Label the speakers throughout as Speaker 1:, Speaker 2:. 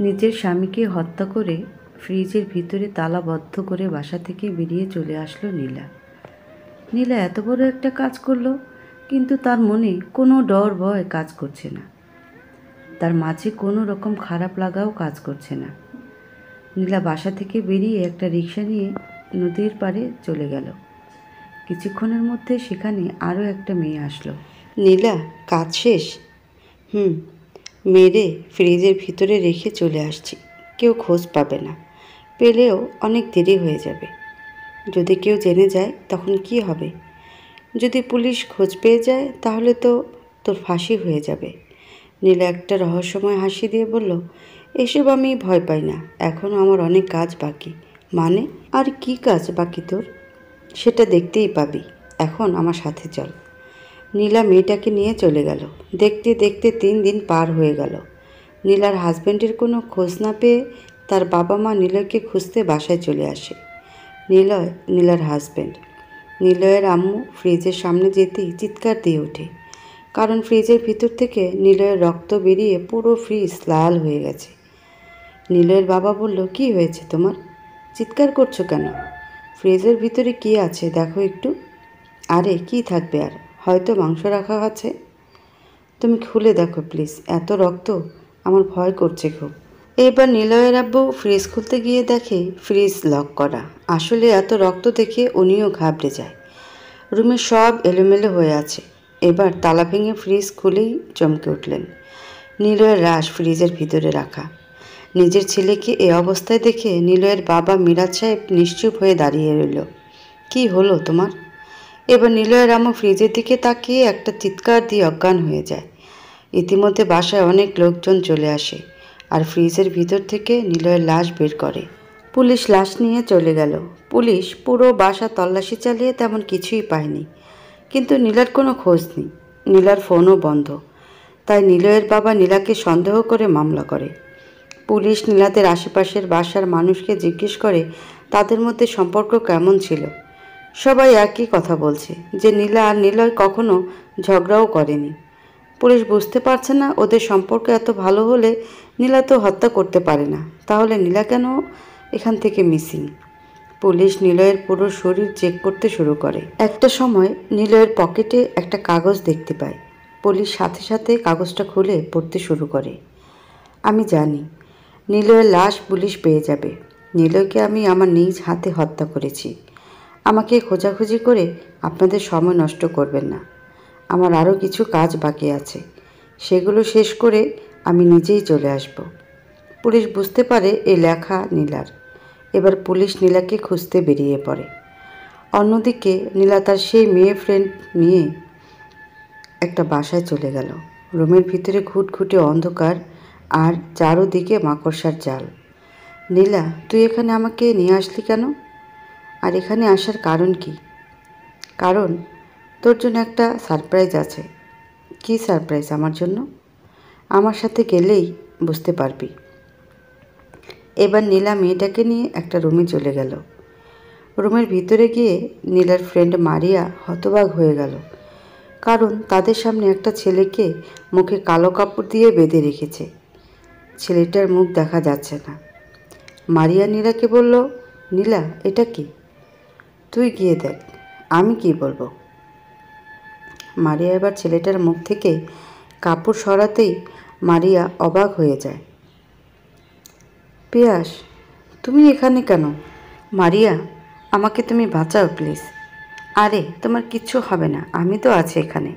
Speaker 1: নিজের স্বামীকে হত্যা করে ফ্রিজের ভিতরে তালাবদ্ধ করে বাসা থেকে বেরিয়ে চলে আসলো নীলা। নীলা এত বড় একটা কাজ করল, কিন্তু তার মনে কোনো ডর ভয় কাজ করছে না। তার মাঝে কোনো রকম খারাপ লাগাও কাজ করছে না। নীলা বাসা থেকে বেরিয়ে একটা রিক্সা নিয়ে নদীর পাড়ে চলে গেল। কিছুক্ষণের মধ্যে সেখানে আরও একটা মেয়ে আসলো। নীলা, কাজ শেষ? হুম মেরে ফ্রিজের ভিতরে রেখে চলে আসছি। কেউ খোঁজ পাবে না। পেলেও অনেক দেরি হয়ে যাবে। যদি কেউ জেনে যায়, তখন কি হবে? যদি পুলিশ খোঁজ পেয়ে যায়, তাহলে তো তোর ফাঁসি হয়ে যাবে। নীলা একটা রহস্যময় হাসি দিয়ে বলল, এসব আমি ভয় পাই না। এখনও আমার অনেক কাজ বাকি। মানে আর কি কাজ বাকি তোর? সেটা দেখতেই পাবি। এখন আমার সাথে চল। নীলা মেয়েটাকে নিয়ে চলে গেল। দেখতে দেখতে তিন দিন পার হয়ে গেল। নীলার হাজব্যান্ডের কোনো খোঁজ না পেয়ে তার বাবা মা নীলয়কে খুঁজতে বাসায় চলে আসে। নীলয় নীলার হাজব্যান্ড নীলয়ের আম্মু ফ্রিজের সামনে যেতেই চিৎকার দিয়ে ওঠে। কারণ ফ্রিজের ভিতর থেকে নীলয়ের রক্ত বেরিয়ে পুরো ফ্রিজ লাল হয়ে গেছে। নীলয়ের বাবা বলল, কি হয়েছে তোমার? চিৎকার করছ কেন? ফ্রিজের ভিতরে কি আছে? দেখো একটু। আরে, কি থাকবে আর? হয়তো মাংস রাখা আছে। তুমি খুলে দেখো, প্লিজ। এত রক্ত, আমার ভয় করছে খুব। এবার নিলয়ের আব্বু ফ্রিজ খুলতে গিয়ে দেখে, ফ্রিজ লক করা। আসলে এত রক্ত দেখে উনিও ঘাবড়ে যায়। রুমে সব এলোমেলো হয়ে আছে। এবার তালা ভেঙে ফ্রিজ খুলেই চমকে উঠলেন। নিলয়ের রাস ফ্রিজের ভিতরে রাখা। নিজের ছেলেকে এ অবস্থায় দেখে নিলয়ের বাবা মিরাজ সাহেব নিশ্চুপ হয়ে দাঁড়িয়ে রইল। কি হলো তোমার? এবার নিলয়ের আম্মু ফ্রিজের দিকে তাকিয়ে একটা চিৎকার দিয়ে অজ্ঞান হয়ে যায়। ইতিমধ্যে বাসায় অনেক লোকজন চলে আসে আর ফ্রিজের ভিতর থেকে নিলয়ের লাশ বের করে। পুলিশ লাশ নিয়ে চলে গেল। পুলিশ পুরো বাসা তল্লাশি চালিয়ে তেমন কিছুই পায়নি। কিন্তু নীলার কোনো খোঁজ নেই। নীলার ফোনও বন্ধ। তাই নিলয়ের বাবা নীলাকে সন্দেহ করে মামলা করে। পুলিশ নীলাদের আশেপাশের বাসার মানুষকে জিজ্ঞেস করে তাদের মধ্যে সম্পর্ক কেমন ছিল। সবাই একই কথা বলছে, যে নীলা আর নীলয় কখনো ঝগড়াও করেনি। পুলিশ বুঝতে পারছে না ওদের সম্পর্ক এত ভালো হলে নীলা তো হত্যা করতে পারে না, তাহলে নীলা কেন এখান থেকে মিসিং? পুলিশ নিলয়ের পুরো শরীর চেক করতে শুরু করে। একটা সময় নিলয়ের পকেটে একটা কাগজ দেখতে পায়। পুলিশ সাথে সাথে কাগজটা খুলে পড়তে শুরু করে। আমি জানি, নিলয়ের লাশ পুলিশ পেয়ে যাবে। নিলয়কে আমি আমার নিজ হাতে হত্যা করেছি। আমাকে খোঁজাখুঁজি করে আপনাদের সময় নষ্ট করবেন না। আমার আরও কিছু কাজ বাকি আছে। সেগুলো শেষ করে আমি নিজেই চলে আসব। পুলিশ বুঝতে পারে এ লেখা নীলার। এবার পুলিশ নীলাকে খুঁজতে বেরিয়ে পড়ে। অন্যদিকে নীলা তার সেই মেয়ে ফ্রেন্ড নিয়ে একটা বাসায় চলে গেল। রুমের ভিতরে ঘুটঘুটে অন্ধকার আর চারোদিকে মাকড়সার জাল। নীলা, তুই এখানে আমাকে নিয়ে আসলি কেন? আর এখানে আসার কারণ কি? কারণ, তোর জন্য একটা সারপ্রাইজ আছে। কি সারপ্রাইজ আমার জন্য? আমার সাথে গেলেই বুঝতে পারবি। এবার নীলা মেয়েটাকে নিয়ে একটা রুমে চলে গেল। রুমের ভিতরে গিয়ে নীলার ফ্রেন্ড মারিয়া হতবাক হয়ে গেল। কারণ, তাদের সামনে একটা ছেলেকে মুখে কালো কাপড় দিয়ে বেঁধে রেখেছে। ছেলেটার মুখ দেখা যাচ্ছে না। মারিয়া নীলাকে বলল, নীলা, এটা কি? তুই গিয়ে দেখ, আমি কি বলব? মারিয়া এবার ছেলেটার মুখ থেকে কাপড় সরাতেই মারিয়া অবাক হয়ে যায়। পিয়াস, তুমি এখানে কেন? মারিয়া, আমাকে তুমি বাঁচাও প্লিজ। আরে, তোমার কিচ্ছু হবে না, আমি তো আছি এখানে।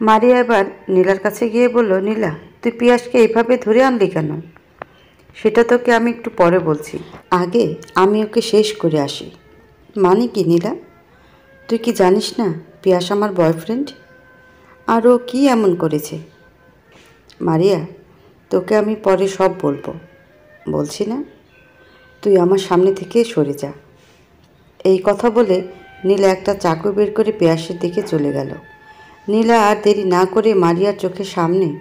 Speaker 1: মারিয়া এবার নীলার কাছে গিয়ে বলল, নীলা, তুই পিয়াসকে এইভাবে ধরে আনলি কেন? সেটা তোকে আমি একটু পরে বলছি। আগে আমি ওকে শেষ করে আসি। মানে কি নীলা? তুই কি জানিস না পিয়াস আমার বয়ফ্রেন্ড আর ও কী এমন করেছে? মারিয়া, তোকে আমি পরে সব বলব। বলছি না। তুই আমার সামনে থেকে সরে যা। এই কথা বলে নীলা একটা চাকু বের করে পেয়াসের দিকে চলে গেল। নীলা আর দেরি না করে মারিয়ার চোখের সামনে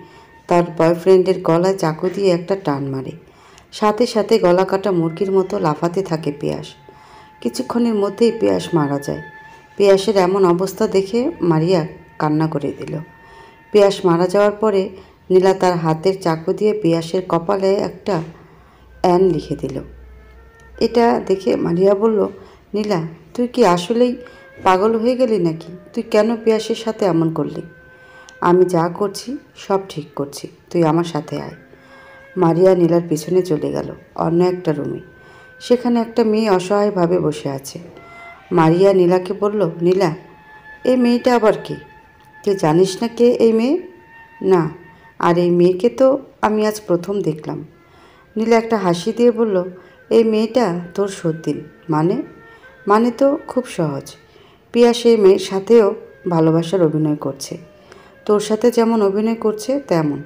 Speaker 1: তার বয়ফ্রেন্ডের গলায় চাকু দিয়ে একটা টান মারে। সাথে সাথে গলা কাটা মুরগির মতো লাফাতে থাকে পেয়াস। কিছুক্ষণের মধ্যেই পেয়াস মারা যায়। পেয়াসের এমন অবস্থা দেখে মারিয়া কান্না করে দিল। পেয়াস মারা যাওয়ার পরে নীলা তার হাতের চাকু দিয়ে পেয়াসের কপালে একটা অ্যান লিখে দিল। এটা দেখে মারিয়া বলল, নীলা, তুই কি আসলেই পাগল হয়ে গেলি নাকি? তুই কেন পিয়াসের সাথে এমন করলি? আমি যা করছি, সব ঠিক করছি। তুই আমার সাথে আয়। মারিয়া নীলার পিছনে চলে গেল, অন্য একটা রুমে সেখানে একটা মেয়ে অসহায়ভাবে বসে আছে। মারিয়া নীলাকে বলল, নীলা, এই মেয়েটা আবার কে? তুই জানিস না কে এই মেয়ে? না, আর এই মেয়েকে তো আমি আজ প্রথম দেখলাম। নীলা একটা হাসি দিয়ে বলল, এই মেয়েটা তোর সত্যিন মানে? মানে তো খুব সহজ। পিয়া সেই মেয়ের সাথেও ভালোবাসার অভিনয় করছে। তোর সাথে যেমন অভিনয় করছে তেমন।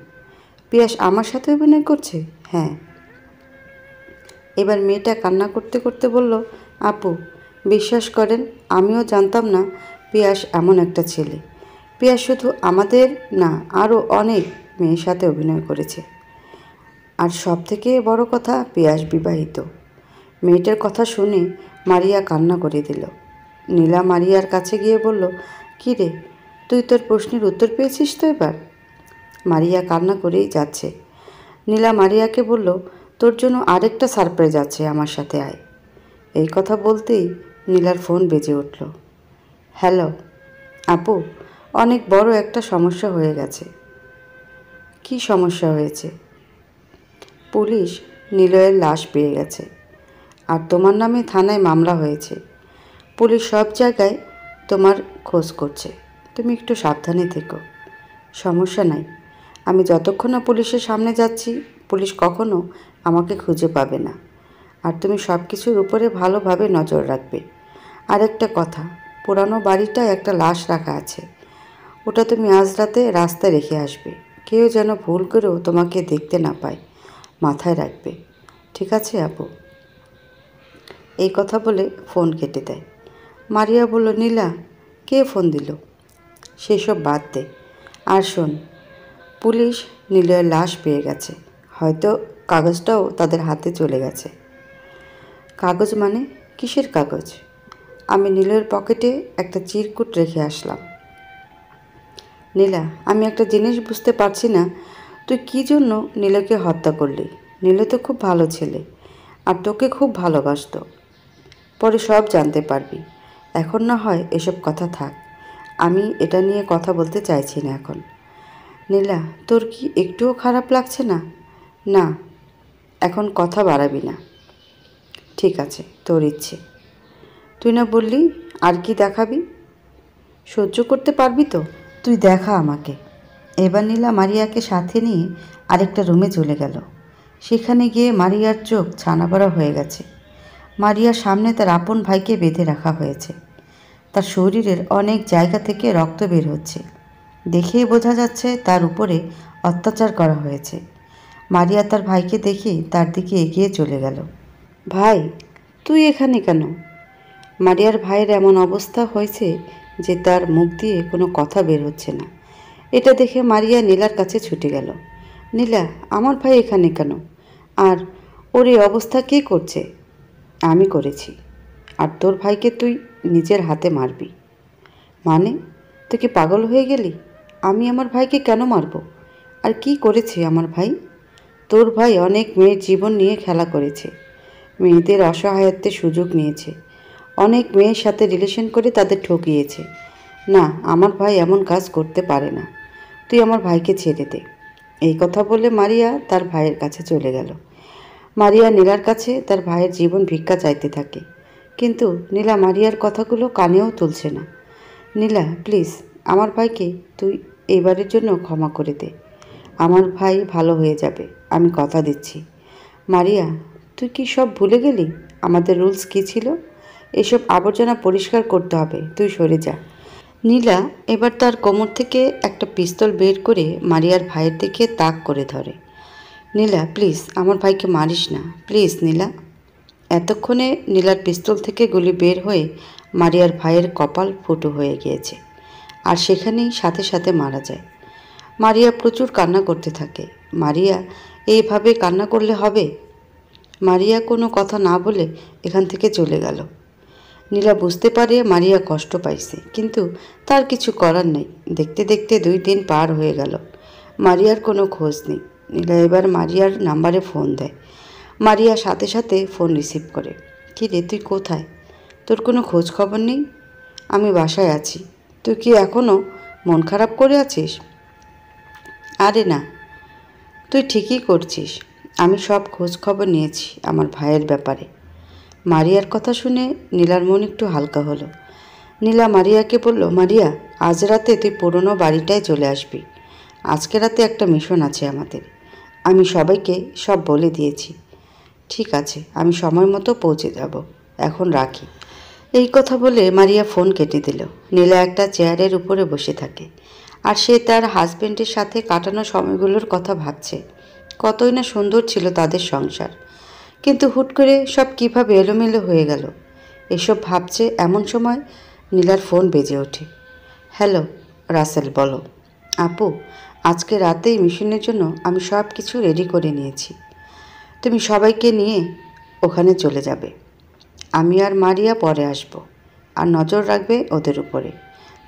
Speaker 1: পিয়াস আমার সাথে অভিনয় করছে? হ্যাঁ। এবার মেয়েটা কান্না করতে করতে বলল, আপু, বিশ্বাস করেন, আমিও জানতাম না পিয়াস এমন একটা ছেলে। পিয়াস শুধু আমাদের না, আরও অনেক মেয়ের সাথে অভিনয় করেছে। আর সব থেকে বড় কথা পিয়াস বিবাহিত। মেয়েটার কথা শুনে মারিয়া কান্না করে দিল। নীলা মারিয়ার কাছে গিয়ে বলল, কী রে, তুই তোর প্রশ্নের উত্তর পেয়েছিস তো এবার? মারিয়া কান্না করেই যাচ্ছে। নীলা মারিয়াকে বলল তোর জন্য আরেকটা সারপ্রাইজ আছে আমার সাথে আয়। এই কথা বলতেই নীলার ফোন বেজে উঠল। হ্যালো আপু, অনেক বড় একটা সমস্যা হয়ে গেছে। কি সমস্যা হয়েছে? পুলিশ নিলয়ের লাশ পেয়ে গেছে আর তোমার নামে থানায় মামলা হয়েছে। পুলিশ সব জায়গায় তোমার খোঁজ করছে। তুমি একটু সাবধানে থেকো। সমস্যা নাই। আমি যতক্ষণ না পুলিশের সামনে যাচ্ছি, পুলিশ কখনো আমাকে খুঁজে পাবে না। আর তুমি সব কিছুর উপরে ভালোভাবে নজর রাখবে। আর একটা কথা, পুরানো বাড়িটায় একটা লাশ রাখা আছে। ওটা তুমি আজ রাতে রাস্তায় রেখে আসবে। কেউ যেন ভুল করেও তোমাকে দেখতে না পায়, মাথায় রাখবে। ঠিক আছে, আপু? এই কথা বলে ফোন কেটে দেয়। মারিয়া বলল, নীলা, কে ফোন দিল? সেসব বাদ দে। আর শোন, পুলিশ নীলয়ের লাশ পেয়ে গেছে। হয়তো কাগজটাও তাদের হাতে চলে গেছে। কাগজ মানে কিসের কাগজ? আমি নীলের পকেটে একটা চিরকুট রেখে আসলাম। নীলা, আমি একটা জিনিস বুঝতে পারছি না, তুই কী জন্য নীলকে হত্যা করলি? নীল তো খুব ভালো ছেলে, আর তোকে খুব ভালোবাসত। পরে সব জানতে পারবি। এখন না হয় এসব কথা থাক, আমি এটা নিয়ে কথা বলতে চাইছি না এখন। নীলা, তোর কি একটুও খারাপ লাগছে না? না এখন কথা বাড়াবি না। ঠিক আছে, তোর ইচ্ছে। তুই না বললি আর কি দেখাবি? সহ্য করতে পারবি তো? তুই দেখা আমাকে। এবার নীলা মারিয়াকে সাথে নিয়ে আরেকটা রুমে চলে গেল। সেখানে গিয়ে মারিয়ার চোখ ছানাবড়া হয়ে গেছে। মারিয়ার সামনে তার আপন ভাইকে বেঁধে রাখা হয়েছে। তার শরীরের অনেক জায়গা থেকে রক্ত বের হচ্ছে। দেখেই বোঝা যাচ্ছে তার উপরে অত্যাচার করা হয়েছে। মারিয়া তার ভাইকে দেখে তার দিকে এগিয়ে চলে গেল। ভাই, তুই এখানে কেন? মারিয়ার ভাইয়ের এমন অবস্থা হয়েছে যে তার মুখ দিয়ে কোনো কথা বের হচ্ছে না। এটা দেখে মারিয়া নীলার কাছে ছুটে গেল। নীলা, আমার ভাই এখানে কেন? আর ওর এই অবস্থা কে করছে? আমি করেছি। আর তোর ভাইকে তুই নিজের হাতে মারবি। মানে তুই কি পাগল হয়ে গেলি? আমি আমার ভাইকে কেন মারবো? আর কি করেছে আমার ভাই? তোর ভাই অনেক মেয়ের জীবন নিয়ে খেলা করেছে। মেয়েদের অসহায়ত্বের সুযোগ নিয়েছে। অনেক মেয়ের সাথে রিলেশন করে তাদের ঠকিয়েছে। না, আমার ভাই এমন কাজ করতে পারে না। তুই আমার ভাইকে ছেড়ে দে। এই কথা বলে মারিয়া তার ভাইয়ের কাছে চলে গেল। মারিয়া নীলার কাছে তার ভাইয়ের জীবন ভিক্ষা চাইতে থাকে। কিন্তু নীলা মারিয়ার কথাগুলো কানেও তুলছে না। নীলা, প্লিজ, আমার ভাইকে তুই এবারের জন্য ক্ষমা করে দে। আমার ভাই ভালো হয়ে যাবে। আমি কথা দিচ্ছি। মারিয়া, তুই কি সব ভুলে গেলি? আমাদের রুলস কী ছিল? এসব আবর্জনা পরিষ্কার করতে হবে, তুই সরে যা। নীলা এবার তার কোমর থেকে একটা পিস্তল বের করে মারিয়ার ভাইয়ের দিকে তাক করে ধরে। নীলা, প্লিজ, আমার ভাইকে মারিস না। প্লিজ, নীলা। এতক্ষণে নীলার পিস্তল থেকে গুলি বের হয়ে মারিয়ার ভাইয়ের কপাল ফুটো হয়ে গিয়েছে আর সেখানেই সাথে সাথে মারা যায়। মারিয়া প্রচুর কান্না করতে থাকে। মারিয়া এইভাবে কান্না করলে হবে? মারিয়া কোনো কথা না বলে এখান থেকে চলে গেল। নীলা বুঝতে পারে মারিয়া কষ্ট পাইছে, কিন্তু তার কিছু করার নেই। দেখতে দেখতে দুই দিন পার হয়ে গেল। মারিয়ার কোনো খোঁজ নেই। নীলা এবার মারিয়ার নাম্বারে ফোন দেয়। মারিয়া সাথে সাথে ফোন রিসিভ করে। কি রে, তুই কোথায়? তোর কোনো খোঁজ খবর নেই? আমি বাসায় আছি। তুই কি এখনও মন খারাপ করে আছিস? আরে না। তুই ঠিকই করছিস। আমি সব খোঁজ খবর নিয়েছি আমার ভাইয়ের ব্যাপারে। মারিয়ার কথা শুনে নীলার মন একটু হালকা হলো। নীলা মারিয়াকে বলল, মারিয়া, আজ রাতে তুই পুরনো বাড়িটায় চলে আসবি। আজকে রাতে একটা মিশন আছে আমাদের। আমি সবাইকে সব বলে দিয়েছি। ঠিক আছে, আমি সময় মতো পৌঁছে যাব। এখন রাখি। এই কথা বলে মারিয়া ফোন কেটে দিল। নীলা একটা চেয়ারের উপরে বসে থাকে। আর সে তার হাজবেন্ডের সাথে কাটানো সময়গুলোর কথা ভাবছে। কতই না সুন্দর ছিল তাদের সংসার। কিন্তু হুট করে সব কীভাবে এলোমেলো হয়ে গেল? এসব ভাবছে এমন সময় নীলার ফোন বেজে ওঠে। হ্যালো, রাসেল, বলো। আপু, আজকে রাতেই মিশনের জন্য আমি সব কিছু রেডি করে নিয়েছি। তুমি সবাইকে নিয়ে ওখানে চলে যাবে। আমি আর মারিয়া পরে আসব। আর নজর রাখবে ওদের উপরে।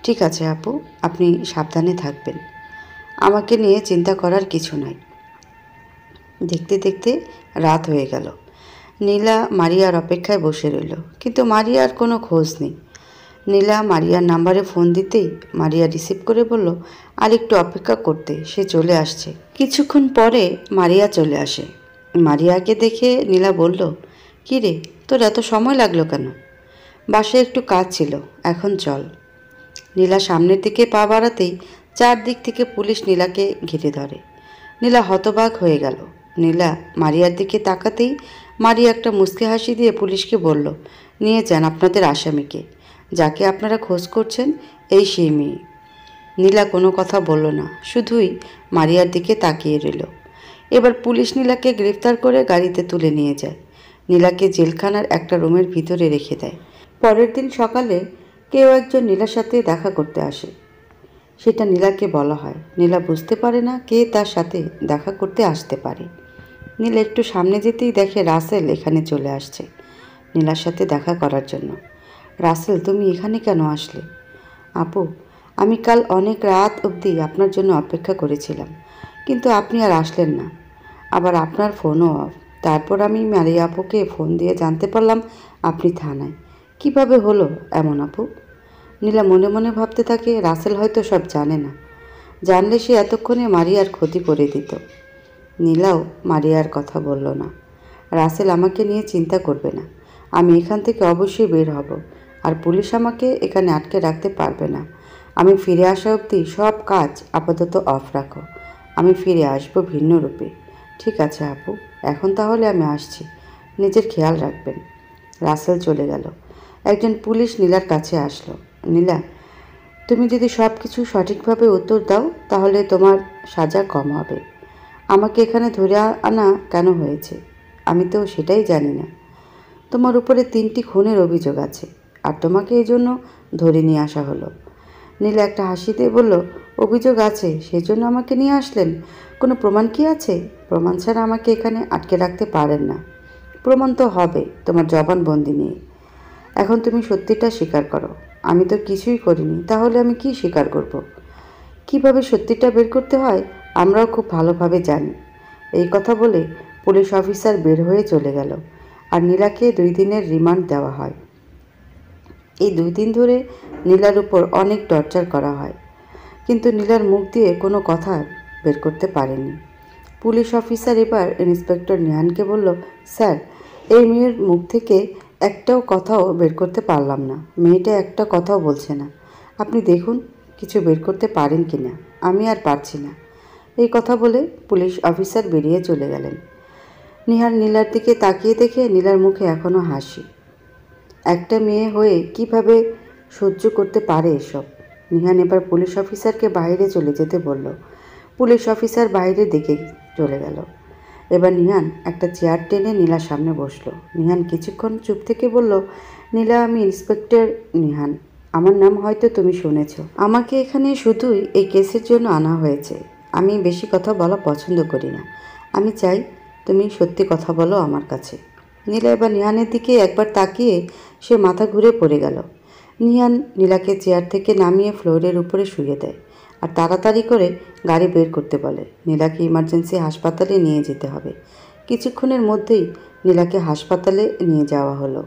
Speaker 1: ঠিক আছে, আপু। আপনি সাবধানে থাকবেন। আমাকে নিয়ে চিন্তা করার কিছু নাই। দেখতে দেখতে রাত হয়ে গেল। নীলা মারিয়ার অপেক্ষায় বসে রইল। কিন্তু মারিয়ার কোনো খোঁজ নেই। নীলা মারিয়ার নাম্বারে ফোন দিতেই মারিয়া রিসিভ করে বলল আর একটু অপেক্ষা করতে। সে চলে আসছে। কিছুক্ষণ পরে মারিয়া চলে আসে। মারিয়াকে দেখে নীলা বলল, কী রে, তোর এত সময় লাগল কেন? বাসায় একটু কাজ ছিল। এখন চল। নীলা সামনের দিকে পা বাড়াতেই চারদিক থেকে পুলিশ নীলাকে ঘিরে ধরে। নীলা হতবাক হয়ে গেল। নীলা মারিয়ার দিকে তাকাতেই মারিয়া একটা মুসকে হাসি দিয়ে পুলিশকে বলল, নিয়ে যান আপনাদের আসামিকে। যাকে আপনারা খোঁজ করছেন, এই সেই মেয়ে। নীলা কোনো কথা বলল না, শুধুই মারিয়ার দিকে তাকিয়ে রইল। এবার পুলিশ নীলাকে গ্রেফতার করে গাড়িতে তুলে নিয়ে যায়। নীলাকে জেলখানার একটা রুমের ভিতরে রেখে দেয়। পরের দিন সকালে কেউ একজন নীলার সাথে দেখা করতে আসে। সেটা নীলাকে বলা হয়। নীলা বুঝতে পারে না কে তার সাথে দেখা করতে আসতে পারে। নীলা একটু সামনে যেতেই দেখে রাসেল এখানে চলে আসছে নীলার সাথে দেখা করার জন্য। রাসেল, তুমি এখানে কেন আসলে? আপু, আমি কাল অনেক রাত অবধি আপনার জন্য অপেক্ষা করেছিলাম, কিন্তু আপনি আর আসলেন না। আবার আপনার ফোনও অফ। তারপর আমি মারিয়া আপুকে ফোন দিয়ে জানতে পারলাম আপনি থানায়। কীভাবে হলো এমন আপু? নীলা মনে মনে ভাবতে থাকে, রাসেল হয়তো সব জানে না। জানলে সে এতক্ষণে মারিয়ার ক্ষতি করে দিত। নীলাও মারিয়ার কথা বলল না। রাসেল আমাকে নিয়ে চিন্তা করবে না। আমি এখান থেকে অবশ্যই বের হব, আর পুলিশ আমাকে এখানে আটকে রাখতে পারবে না। আমি ফিরে আসা অবধি সব কাজ আপাতত অফ রাখো। আমি ফিরে আসব ভিন্ন রূপে। ঠিক আছে আপু, এখন তাহলে আমি আসছি। নিজের খেয়াল রাখবেন। রাসেল চলে গেল। একজন পুলিশ নীলার কাছে আসলো। নীলা, তুমি যদি সব কিছু সঠিকভাবে উত্তর দাও, তাহলে তোমার সাজা কম হবে। আমাকে এখানে ধরে আনা কেন হয়েছে? আমি তো সেটাই জানি না। তোমার উপরে তিনটি খুনের অভিযোগ আছে, আর তোমাকে এই জন্য ধরে নিয়ে আসা হলো। নীলা একটা হাসি দিয়ে বলল, অভিযোগ আছে, সেজন্য আমাকে নিয়ে আসলেন? কোনো প্রমাণ কি আছে? প্রমাণ ছাড়া আমাকে এখানে আটকে রাখতে পারেন না। প্রমাণ তো হবে, তোমার জবানবন্দি নিয়ে। এখন তুমি সত্যিটা স্বীকার করো। আমি তো কিছুই করিনি, তাহলে আমি কি স্বীকার করব। কীভাবে সত্যিটা বের করতে হয়, আমরাও খুব ভালোভাবে জানি। এই কথা বলে পুলিশ অফিসার বের হয়ে চলে গেল, আর নীলাকে দুই দিনের রিমান্ড দেওয়া হয়। এই দুই দিন ধরে নীলার উপর অনেক টর্চার করা হয়, কিন্তু নীলার মুখ দিয়ে কোনো কথা বের করতে পারেনি। পুলিশ অফিসার এবার ইন্সপেক্টর নিহানকে বলল, স্যার, এই মেয়ের মুখ থেকে একটাও কথাও বের করতে পারলাম না। মেয়েটা একটা কথাও বলছে না। আপনি দেখুন, কিছু বের করতে পারেন কি না? আমি আর পারছি না। এই কথা বলে পুলিশ অফিসার বেরিয়ে চলে গেলেন। নিহার নীলার দিকে তাকিয়ে দেখে নীলার মুখে এখনও হাসি। একটা মেয়ে হয়ে কীভাবে সহ্য করতে পারে এসব? নিহান এবার পুলিশ অফিসারকে বাইরে চলে যেতে বলল। পুলিশ অফিসার বাইরে দিকে চলে গেল। এবার নিহান একটা চেয়ার টেনে নীলার সামনে বসল। নিহান কিছুক্ষণ চুপ থেকে বলল, নীলা, আমি ইন্সপেক্টর নিহান। আমার নাম হয়তো তুমি শুনেছ। আমাকে এখানে শুধুই এই কেসের জন্য আনা হয়েছে। আমি বেশি কথা বলা পছন্দ করি না। আমি চাই তুমি সত্যি কথা বলো আমার কাছে। নীলা এবার নিহানের দিকে একবার তাকিয়ে সে মাথা ঘুরে পড়ে গেল। নিহান নীলাকে চেয়ার থেকে নামিয়ে ফ্লোরের উপরে শুয়ে দেয়। আর তাড়াতাড়ি করে গাড়ি বের করতে বলে। নীলাকে ইমার্জেন্সি হাসপাতালে নিয়ে যেতে হবে। কিছুক্ষণের মধ্যেই নীলাকে হাসপাতালে নিয়ে যাওয়া হলো।